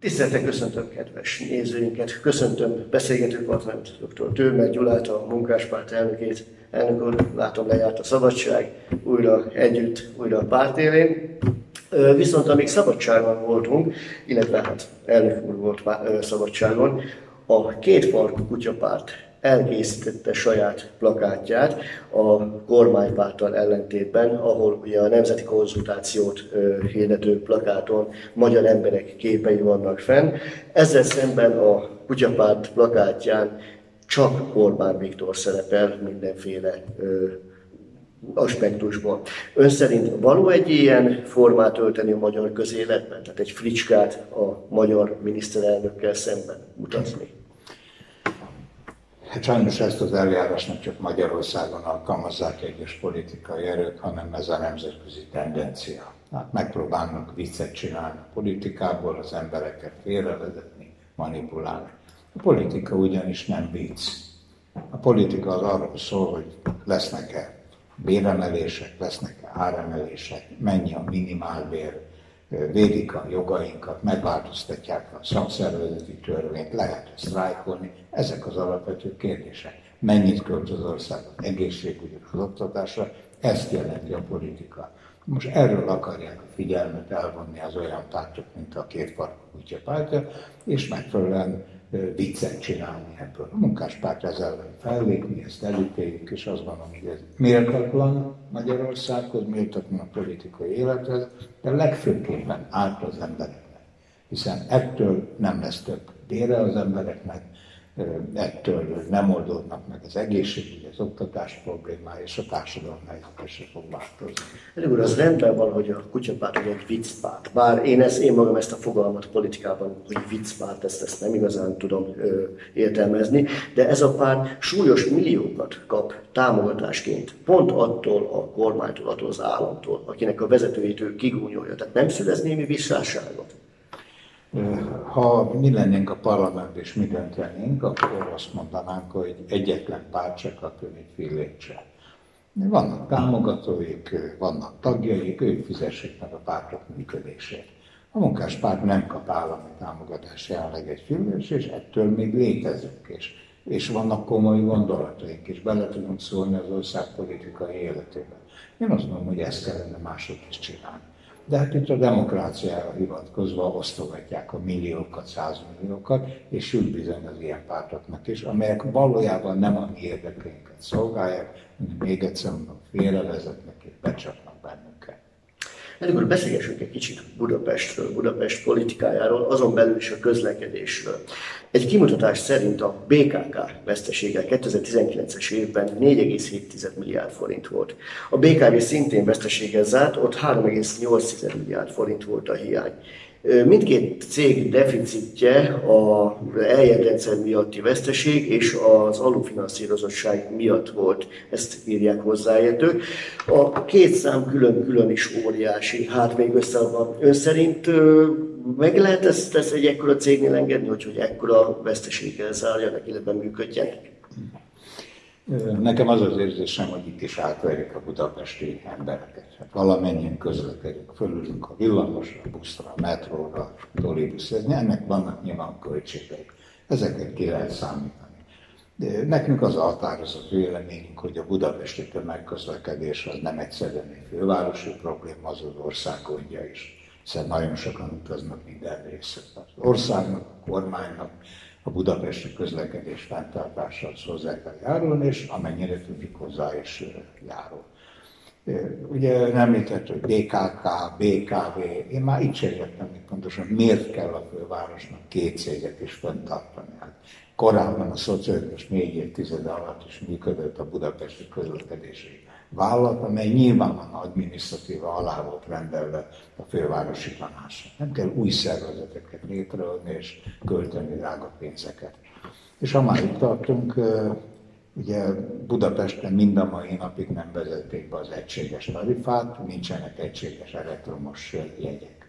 Tisztelettel köszöntöm kedves nézőinket, köszöntöm beszélgető partnerünket, dr. Tőmer Gyulát, a munkáspárt elnökét. Elnök úr, látom lejárt a szabadság, újra együtt, újra a párt élén. Viszont amíg szabadságon voltunk, illetve hát elnök úr volt szabadságon, a két farkú kutyapárt elkészítette saját plakátját a kormánypárttal ellentétben, ahol ugye a nemzeti konzultációt hirdető plakáton magyar emberek képei vannak fenn. Ezzel szemben a kutyapárt plakátján csak Orbán Viktor szerepel mindenféle ö, aspektusból. Ön szerint való egy ilyen formát ölteni a magyar közéletben, tehát egy fricskát a magyar miniszterelnökkel szemben mutatni? Hát sajnos ezt az eljárásnak csak Magyarországon alkalmazzák egyes politikai erők, hanem ez a nemzetközi tendencia. Hát megpróbálnak viccet csinálni a politikából, az embereket félrevezetni, manipulálni. A politika ugyanis nem vicc. A politika az arról szól, hogy lesznek-e béremelések, lesznek-e áremelések, mennyi a minimálbér, védik a jogainkat, megváltoztatják a szakszervezeti törvényt, lehet sztrájkolni. Ezek az alapvető kérdések. Mennyit költ az ország az egészségügyre, az oktatásra, ezt jelenti a politika. Most erről akarják a figyelmet elvonni az olyan pártok, mint a két kutya pártja, és megfelelően viccet csinálni ebből. A munkáspárt ezzel ellen fellépni, ezt elítéljük, és azt gondolom, hogy ez méltatlan Magyarországhoz, méltatlan a politikai élethez, de legfőképpen árt az embereknek. Hiszen ettől nem lesz több bére az embereknek, ettől nem oldódnak meg az egészségügy, az oktatás problémája, és a társadalom helyzete fog változni. Elég úr, az rendben van, hogy a kutyapárt egy viccpárt. Bár én, ezt, én magam ezt a fogalmat politikában, hogy viccpárt, ezt, ezt nem igazán tudom ö, értelmezni, de ez a párt súlyos milliókat kap támogatásként, pont attól a kormánytól, attól az államtól, akinek a vezetőjét ő kigúnyolja. Tehát nem szülez némi visszásságot? Ha mi lennénk a parlament és mi döntenénk, akkor azt mondanánk, hogy egyetlen párt se kapjon egy fillét se. Vannak támogatóik, vannak tagjaik, ők fizessék meg a pártok működését. A munkáspárt nem kap állami támogatást jelenleg egy fillés, és ettől még létezünk, és, és vannak komoly gondolataink, és bele tudunk szólni az ország politikai életébe. Én azt mondom, hogy ezt kellene mások is csinálni. De hát itt a demokráciára hivatkozva osztogatják a milliókat, százmilliókat, és jut bizony az ilyen pártoknak is, amelyek valójában nem a mi érdekeinket szolgálják, hanem még egyszer mondom, félrevezetnek és becsapnak. Elég úr, beszélgessünk egy kicsit Budapestről, Budapest politikájáról, azon belül is a közlekedésről. Egy kimutatás szerint a BKK vesztesége 2019-es évben 4,7 milliárd forint volt. A BKV szintén veszteséggel zárt, ott 3,8 milliárd forint volt a hiány. Mindkét cég deficitje a eljegyrendszer miatti veszteség és az alufinanszírozottság miatt volt, ezt írják hozzáértők. A két szám külön-külön is óriási, hát még összeadva. Ön szerint meg lehet ezt, ezt egy ekkora cégnél engedni, hogy, hogy ekkora veszteséggel zárjanak, illetve működjenek? Nekem az az érzésem, hogy itt is átverjük a budapesti embereket. Hát valamennyien közlekedünk, fölülünk a villamosra, a buszra, a metróra, a trollibuszra. Ennek vannak nyilván költségei. Ezeket ki lehet számítani. De nekünk az a határozott véleményünk, hogy a budapesti tömegközlekedés az nem egyszerűen egy fővárosi probléma, az az ország gondja is. Hiszen nagyon sokan utaznak minden részre. Az országnak, a kormánynak, a budapesti közlekedés fenntartásához hozzá kell járulni, és amennyire tudjuk hozzá is járul. Ugye említett, hogy BKK, BKV, én már így sem értem, hogy pontosan miért kell a fővárosnak két céget is fenntartani. Hát korábban a szociális négy évtized alatt is működött a budapesti közlekedési vállalat, amely nyilvánvalóan adminisztratíva alá volt rendelve a fővárosi tanácsnak. Nem kell új szervezeteket létrehozni és költeni drága pénzeket. És ha már itt tartunk, ugye Budapesten mind a mai napig nem vezették be az egységes tarifát, nincsenek egységes elektromos jegyek.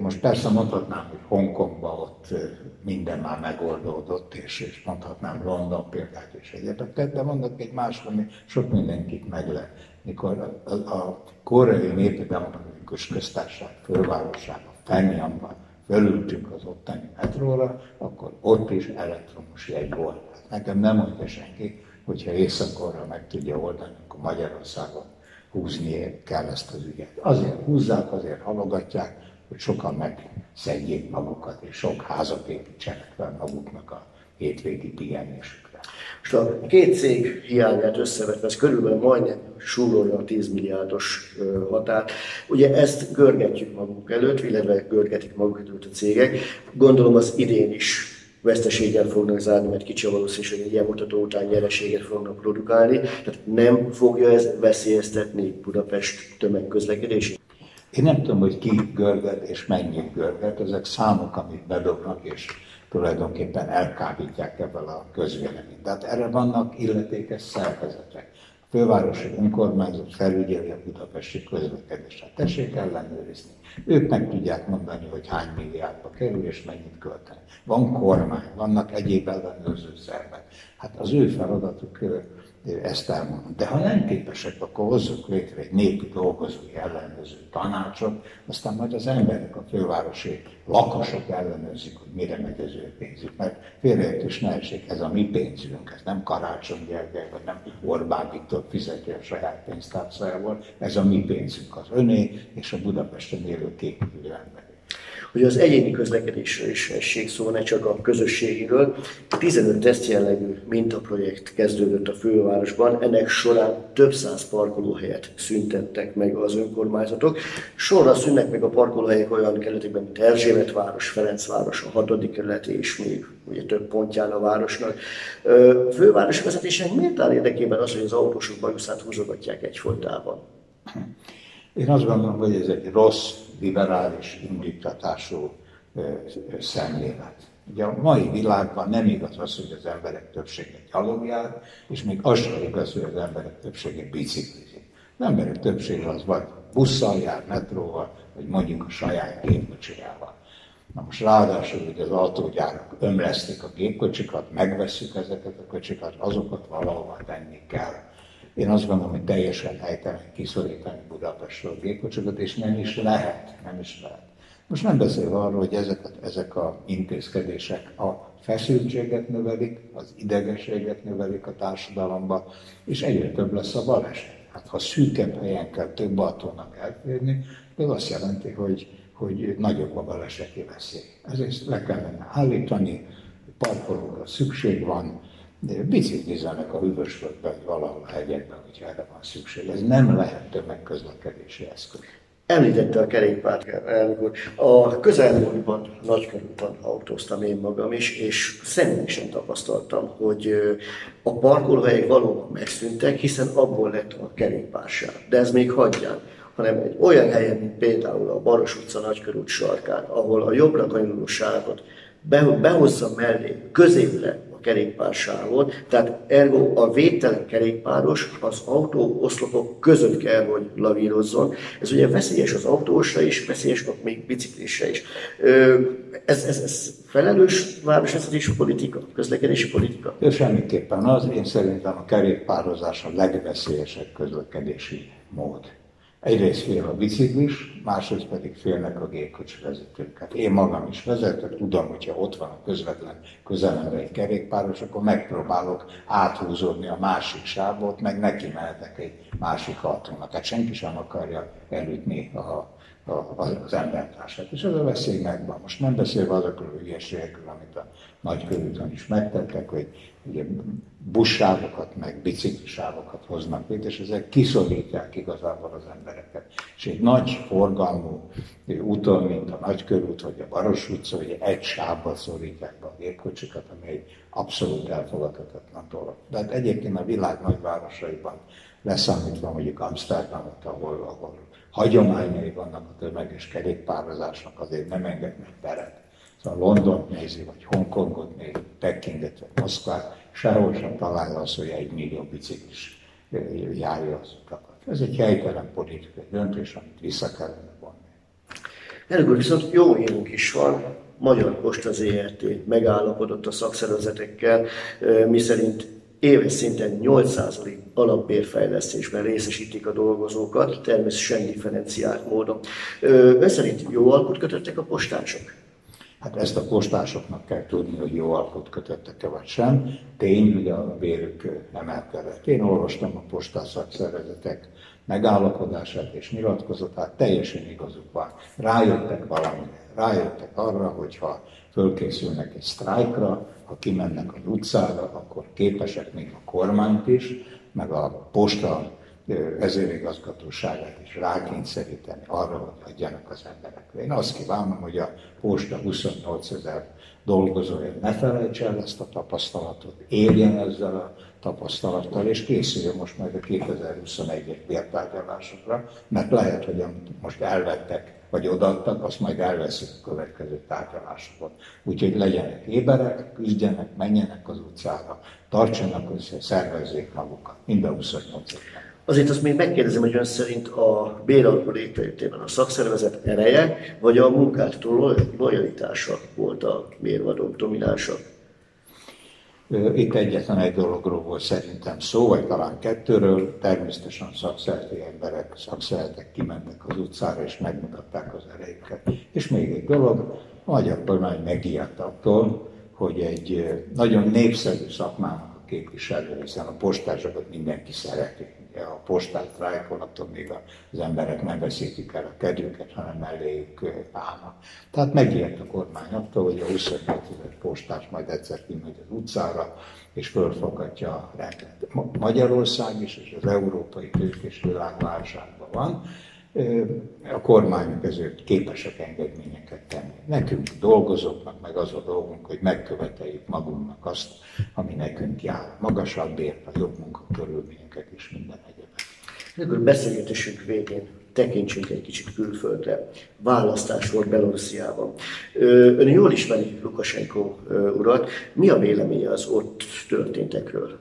Most persze mondhatnám, hogy Hongkongban ott minden már megoldódott, és, és mondhatnám London példát és egyébként, de mondok egy más, ami sok mindenkit meglep. Mikor a, a, koreai népi demokratikus köztársaság fővárosába, Fenyangban fölültünk az ottani metróra, akkor ott is elektromos jegy volt. Hát nekem nem mondja senki, hogyha éjszakorra meg tudja oldani, akkor Magyarországon húzni kell ezt az ügyet. Azért húzzák, azért halogatják, hogy sokan megszedjék magukat, és sok házat építsenek fel maguknak a hétvégi pihenésükre. Most a két cég hiányát összevetve, ez körülbelül majdnem súrolja a 10 milliárdos határt. Ugye ezt görgetjük magunk előtt, illetve görgetik maguk előtt a cégek. Gondolom az idén is veszteséggel fognak zárni, mert kicsi a valószínűség, hogy ilyen mutató után nyereséget fognak produkálni. Tehát nem fogja ez veszélyeztetni Budapest tömegközlekedését. Én nem tudom, hogy ki görget és mennyit görget, ezek számok, amit bedobnak, és tulajdonképpen elkábítják ebből a közvéleményt. Tehát erre vannak illetékes szervezetek. A fővárosi önkormányzat felügyeli a budapesti közlekedést. Hát tessék ellenőrizni. Ők meg tudják mondani, hogy hány milliárdba kerül és mennyit költeni. Van kormány, vannak egyéb ellenőrző szervek. Hát az ő feladatuk ezt elmondom. De ha nem képesek, akkor hozzuk létre egy népi dolgozói ellenőrző tanácsot, aztán majd az emberek, a fővárosi lakosok ellenőrzik, hogy mire megy az ő pénzük. Mert félreértés ne esik, ez a mi pénzünk, ez nem Karácsony Gergely, vagy nem Orbán Viktor fizeti a saját pénztárcájából, ez a mi pénzünk az öné és a Budapesten élő képviselő ember hogy az egyéni közlekedésről is essék szó, ne csak a közösségiről. 15 teszt jellegű mintaprojekt kezdődött a fővárosban, ennek során több száz parkolóhelyet szüntettek meg az önkormányzatok. Sorra szűnnek meg a parkolóhelyek olyan kerületekben, mint Erzsébetváros, Ferencváros, a 6. kerület és még ugye több pontján a városnak. A főváros vezetésének miért áll érdekében az, hogy az autósok bajuszát húzogatják egyfolytában? Én azt gondolom, hogy ez egy rossz, liberális indítatású szemlélet. Ugye a mai világban nem igaz az, hogy az emberek többsége gyalogjál, és még az sem igaz, hogy az emberek többsége biciklizik. Az emberek többsége az vagy busszal jár, metróval, vagy mondjuk a saját gépkocsijával. Na most ráadásul, hogy az autógyárak ömlesztik a gépkocsikat, megveszük ezeket a kocsikat, azokat valahova tenni kell. Én azt gondolom, hogy teljesen helytelen kiszorítani Budapestről gépkocsokat, és nem is lehet, nem is lehet. Most nem beszél arról, hogy ezek, ezek a intézkedések a feszültséget növelik, az idegességet növelik a társadalomba, és egyre több lesz a baleset. Hát ha szűkebb helyen kell több autónak elférni, az azt jelenti, hogy, hogy nagyobb a baleseti veszély. Ezért le kellene állítani, parkolóra szükség van, de biciklizzenek a hűvösvölgyben, valahol a hegyekben, hogyha erre van szükség. Ez nem lehet tömegközlekedési eszköz. Említette a kerékpárt, elnök úr. A közelmúltban nagykörúton autóztam én magam is, és személyesen tapasztaltam, hogy a parkolóhelyek valóban megszűntek, hiszen abból lett a kerékpársáv. De ez még hagyján hanem egy olyan helyen, mint például a Baros utca nagykörút sarkán, ahol a jobbra kanyaruló sávot behozza mellé, középre kerékpársávot, tehát ergo a védtelen kerékpáros az autó oszlopok között kell, hogy lavírozzon. Ez ugye veszélyes az autósra is, veszélyes még biciklisre is. Ez, ez, ez felelős városvezetési politika, közlekedési politika? Ez semmiképpen az. Én szerintem a kerékpározás a legveszélyesebb közlekedési mód. Egyrészt fél a biciklis, másrészt pedig félnek a gépkocsi vezetők. Hát én magam is vezetek, tudom, hogyha ott van a közvetlen közelemben egy kerékpáros, akkor megpróbálok áthúzódni a másik sávot, meg neki mehetek egy másik autónak. Hát senki sem akarja elütni a, a, az embertársát. És ez a veszély megvan. Most nem beszélve azokról a hülyeségekről, amit a nagy körülön is megtettek, hogy ugye buszsávokat, meg biciklisávokat hoznak itt, és ezek kiszorítják igazából az embereket. És egy nagy forgalmú úton, mint a Nagykörút vagy a Baros utca, hogy egy sávban szorítják be a gépkocsikat, ami egy abszolút elfogadhatatlan dolog. De hát egyébként a világ nagyvárosaiban leszámítva mondjuk Amsterdamot, ahol, ahol hagyományai vannak a tömeges kerékpározásnak, azért nem engednek teret Szóval London nézi, vagy Hongkongot nézi, Pekinget, vagy Moszkvát, sehol sem találja azt, hogy egy millió biciklis járja az utakat. Ez egy helytelen politikai döntés, amit vissza kellene vonni. Elnök viszont jó élünk is van, Magyar Posta ZRT megállapodott a szakszervezetekkel, miszerint éves szinten 8% alapbérfejlesztésben részesítik a dolgozókat, természetesen differenciált módon. Ön szerint jó alkut kötöttek a postások? Hát ezt a postásoknak kell tudni, hogy jó alkot kötöttek-e vagy sem. Tény, hogy a bérük emelkedett. Én olvastam a postás szakszervezetek megállapodását és nyilatkozatát, teljesen igazuk van. Rájöttek valamire. Rájöttek arra, hogyha fölkészülnek egy sztrájkra, ha kimennek az utcára, akkor képesek még a kormányt is, meg a posta vezérigazgatóságát is rákényszeríteni arra, hogy adjanak az emberekre. Én azt kívánom, hogy a posta 28 ezer dolgozója ne felejtse el ezt a tapasztalatot, éljen ezzel a tapasztalattal, és készüljön most majd a 2021-es bértárgyalásokra, mert lehet, hogy amit most elvettek, vagy odaadtak, azt majd elveszik a következő tárgyalásokon. Úgyhogy legyenek éberek, küzdjenek, menjenek az utcára, tartsanak össze, szervezzék magukat, minden 28 évben. Azért azt még megkérdezem, hogy ön szerint a béralkó létrejöttében a szakszervezet ereje, vagy a munkától lojalitása volt a mérvadók dominánsa? Itt egyetlen egy dologról volt szerintem szó, vagy talán kettőről. Természetesen szakszereti emberek, szakszeretek kimentek az utcára, és megmutatták az erejüket. És még egy dolog, a magyar kormány megijedt attól, hogy egy nagyon népszerű szakmának a képviselő, hiszen a postásokat mindenki szereti a postát sztrájkon, attól még az emberek nem veszítik el a kedvüket, hanem melléjük állnak. Tehát megijedt a kormány attól, hogy a 28 ezer postás majd egyszer kimegy az utcára, és fölfogadja a rendet. Magyarország is, és az európai tőkés világválságban van, a kormányok ezért képesek engedményeket tenni. Nekünk dolgozóknak meg az a dolgunk, hogy megköveteljük magunknak azt, ami nekünk jár. Magasabb bért, a jobb munkakörülményeket és minden egyebet. Akkor beszélgetésünk végén tekintsünk egy kicsit külföldre. Választás volt Belorussziában. Ön jól ismeri Lukasenko urat. Mi a véleménye az ott történtekről?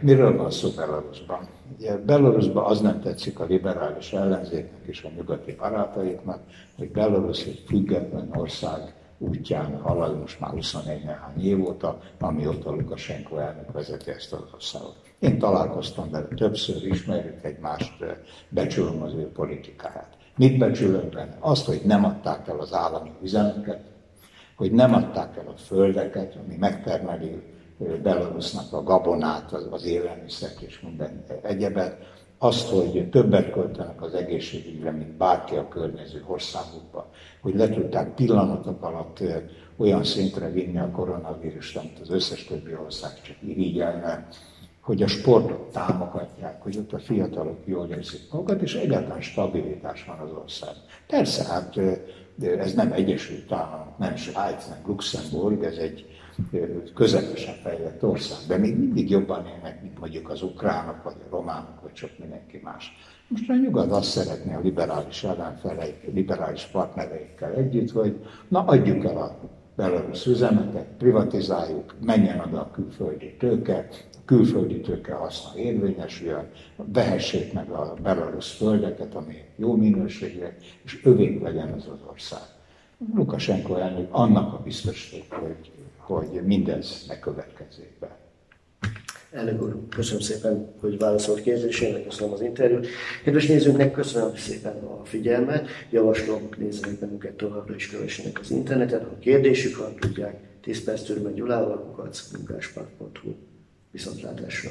Miről van szó Belarusban? Ugye Belarusban az nem tetszik a liberális ellenzéknek és a nyugati barátaiknak, hogy Belarus egy független ország útján halad most már 24 néhány év óta, amióta Lukasenko elnök vezeti ezt az országot. Én találkoztam vele többször, ismerjük egymást, becsülöm az ő politikáját. Mit becsülök benne? Azt, hogy nem adták el az állami üzemeket, hogy nem adták el a földeket, ami megtermeli Belarusnak a gabonát, az, az élelmiszert és minden egyebet, azt, hogy többet költenek az egészségügyre, mint bárki a környező országokban, hogy le tudták pillanatok alatt olyan szintre vinni a koronavírust, amit az összes többi ország csak irigyelne, hogy a sportot támogatják, hogy ott a fiatalok jól érzik magukat, és egyáltalán stabilitás van az ország. Persze, hát ez nem Egyesült Államok, nem Svájc, nem Luxemburg, ez egy közepesen fejlett ország, de még mindig jobban élnek, mint mondjuk az ukránok, vagy a románok, vagy csak mindenki más. Most a nyugat azt szeretné a liberális ellenfeleik, liberális partnereikkel együtt, hogy na adjuk el a belarusz üzemetet, privatizáljuk, menjen oda a külföldi tőke, a külföldi tőke haszna érvényesüljön, vehessék meg a belarusz földeket, ami jó minőségűek, és övék legyen ez az ország. Lukasenko elnök annak a biztosíték, hogy hogy mindez ne következzék be. Elnök úr, köszönöm szépen, hogy válaszolt kérdésének, köszönöm az interjút. Kedves nézőknek köszönöm szépen a figyelmet, javaslom, nézzenek bennünket továbbra is kövessenek az interneten, ha kérdésük van, tudják, 10 perc türben Gyulával, kukac, munkáspárt.hu. Viszontlátásra!